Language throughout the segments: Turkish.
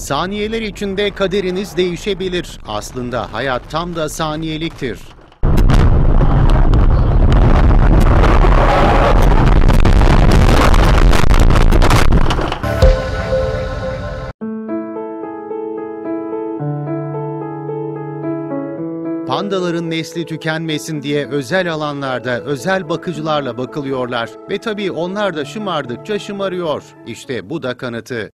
Saniyeler içinde kaderiniz değişebilir. Aslında hayat tam da saniyeliktir. Pandaların nesli tükenmesin diye özel alanlarda özel bakıcılarla bakılıyorlar ve tabii onlar da şımardıkça şımarıyor. İşte bu da kanıtı.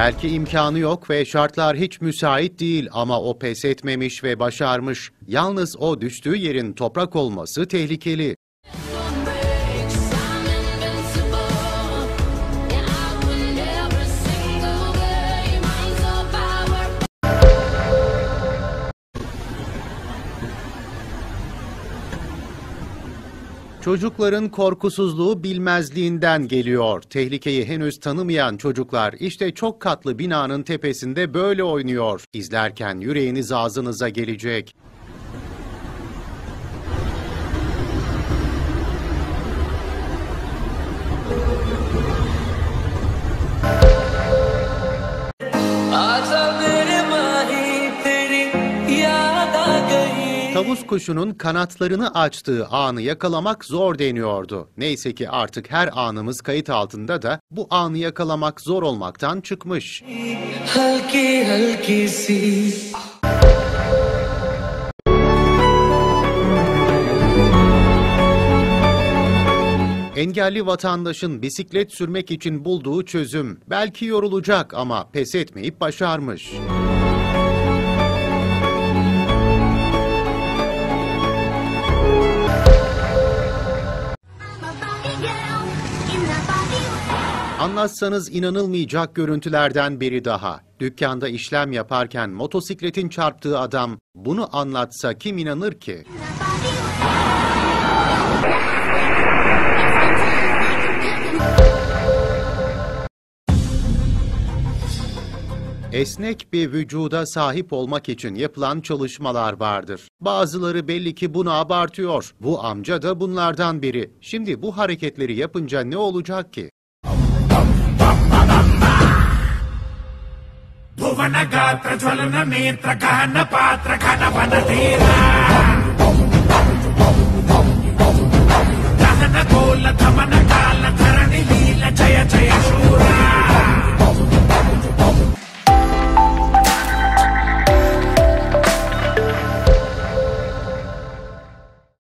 Belki imkanı yok ve şartlar hiç müsait değil ama o pes etmemiş ve başarmış. Yalnız o düştüğü yerin toprak olması tehlikeli. Çocukların korkusuzluğu bilmezliğinden geliyor. Tehlikeyi henüz tanımayan çocuklar işte çok katlı binanın tepesinde böyle oynuyor. İzlerken yüreğiniz ağzınıza gelecek. tavus kuşunun kanatlarını açtığı anı yakalamak zor deniyordu. Neyse ki artık her anımız kayıt altında da bu anı yakalamak zor olmaktan çıkmış. Halki, halki Engelli vatandaşın bisiklet sürmek için bulduğu çözüm belki yorulacak ama pes etmeyip başarmış. Anlatsanız inanılmayacak görüntülerden biri daha. Dükkanda işlem yaparken motosikletin çarptığı adam bunu anlatsa kim inanır ki? Esnek bir vücuda sahip olmak için yapılan çalışmalar vardır. Bazıları belli ki bunu abartıyor. Bu amca da bunlardan biri. Şimdi bu hareketleri yapınca ne olacak ki? భువనగాత్ర జ్వలన నేత్ర గాన పాత్ర గణవన తీరా దహన కోల దమన కాల ధర